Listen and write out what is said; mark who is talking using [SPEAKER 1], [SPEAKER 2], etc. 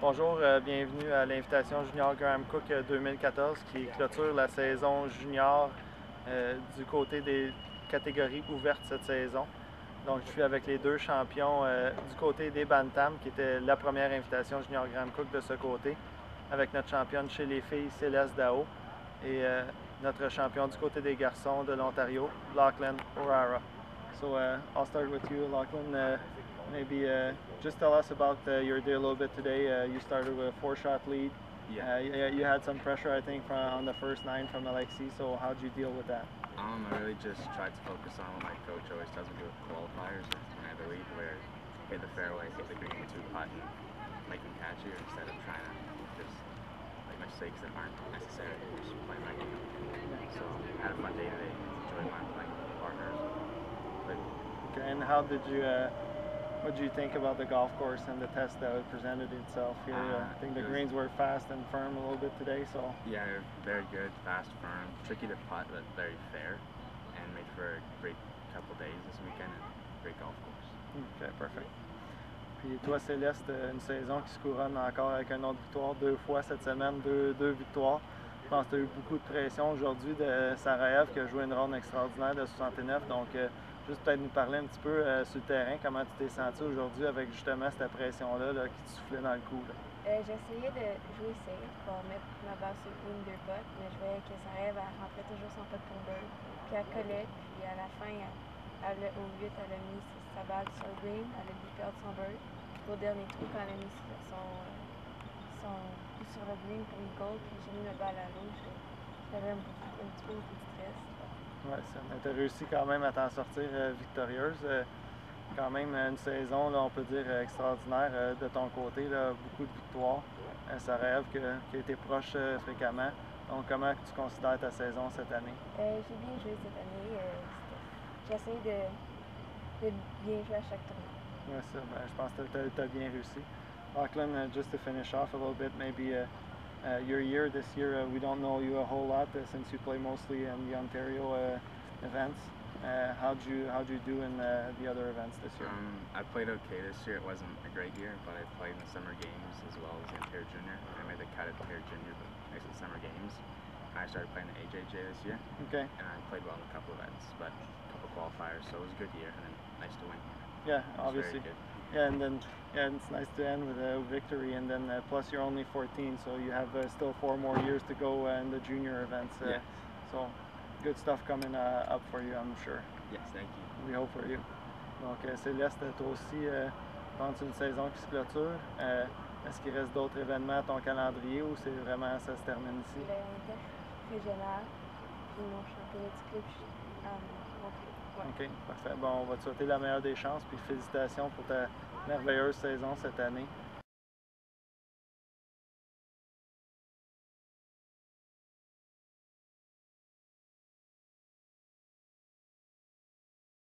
[SPEAKER 1] Bonjour, euh, bienvenue à l'invitation Junior Graham Cook 2014 qui clôture la saison junior euh, du côté des catégories ouvertes cette saison. Donc, je suis avec les deux champions euh, du côté des Bantam, qui était la première invitation Junior Graham Cook de ce côté, avec notre championne chez les filles, Céleste Dao, et notre champion du côté des garçons de l'Ontario, Lachlan O'Hara. So, I'll start with you, Lachlan. maybe uh, just tell us about uh, your day a little bit today. Uh, you started with a four-shot lead.
[SPEAKER 2] Yeah.
[SPEAKER 1] You, you, had some pressure, I think, from, on the first nine from Alexi. So how did you deal with that?
[SPEAKER 2] Um, I really just tried to focus on what my coach always tells me to do with qualifiers when I have a lead, where hit the fairway, hit the green two putt, and make them catch you instead of trying to just make mistakes that aren't necessary. Just play my game. So I had a fun day today. Enjoyed my playing partners.
[SPEAKER 1] Okay, and how did you? Uh, what do you think about the golf course and the test that it presented itself here? Uh, I think the greens were fast and firm a little bit today, so.
[SPEAKER 2] Yeah, very good, fast, firm, tricky to putt, but very fair, and made for a great couple days this weekend and great golf course.
[SPEAKER 1] Ok, perfect. Puis toi, Céleste, une saison qui se couronne encore avec une autre victoire, deux fois cette semaine, deux, deux victoires. Je pense que tu as eu beaucoup de pression aujourd'hui de Sarajev qui a joué une ronde extraordinaire de 69, donc euh, juste peut-être nous parler un petit peu euh, sur le terrain, comment tu t'es senti aujourd'hui avec justement cette pression-là là, qui te soufflait dans le cou.
[SPEAKER 3] Euh, J'essayais de jouer safe pour mettre ma balle sur une, deux potes, mais je voyais que rêve, elle rentrait toujours son pot pour bird, puis elle collait, puis à la fin, elle, au 8, elle a mis sa balle sur le green, elle a dû perdre son bird, au dernier trou, quand elle a mis son, son coup sur le green pour une goal, puis j'ai mis ma balle à l'eau, j'avais un, un, petit peu de stress.
[SPEAKER 1] Oui, ça. Tu as réussi quand même à t'en sortir euh, victorieuse. Euh, quand même une saison, là, on peut dire, extraordinaire euh, de ton côté. Là, beaucoup de victoires. ça rêve que, qui a été proche fréquemment. Donc, comment tu considères ta saison cette année?
[SPEAKER 3] J'ai bien joué cette année. J'ai essayé de, de, bien jouer à chaque tournoi.
[SPEAKER 1] Oui, ça. Ben, je pense que tu as, bien réussi. Lachlan, uh, just to finish off a little bit, maybe uh, uh, your year this year. Uh, we don't know you a whole lot uh, since you play mostly in the Ontario uh, events. how'd you how'd you do in the other events this year?
[SPEAKER 2] Um, I played okay this year. It wasn't a great year, but I played in the summer games as well as the Ontario Junior. I made the cut at Ontario Junior, but next to the summer games. I started playing the AJJ this year.
[SPEAKER 1] Okay.
[SPEAKER 2] And I played well in a couple events, but a couple qualifiers, so it was a good year and then nice to win.
[SPEAKER 1] Yeah, obviously. Yeah, and then yeah, it's nice to end with a victory, and then uh, plus you're only 14, so you have uh, still four more years to go uh, in the junior events. Uh,
[SPEAKER 2] yes.
[SPEAKER 1] So good stuff coming uh, up for you, I'm sure.
[SPEAKER 2] Yes, thank you.
[SPEAKER 1] We hope for you. Donc euh, Céleste, toi aussi, euh, une saison qui se clôture. Euh, est-ce qu'il reste d'autres événements à ton calendrier ou c'est vraiment ça se termine ici?
[SPEAKER 3] Le régional, puis mon championnat du club,
[SPEAKER 1] OK, parfait. Bon, on va te souhaiter la meilleure des chances, puis félicitations pour ta merveilleuse saison cette année.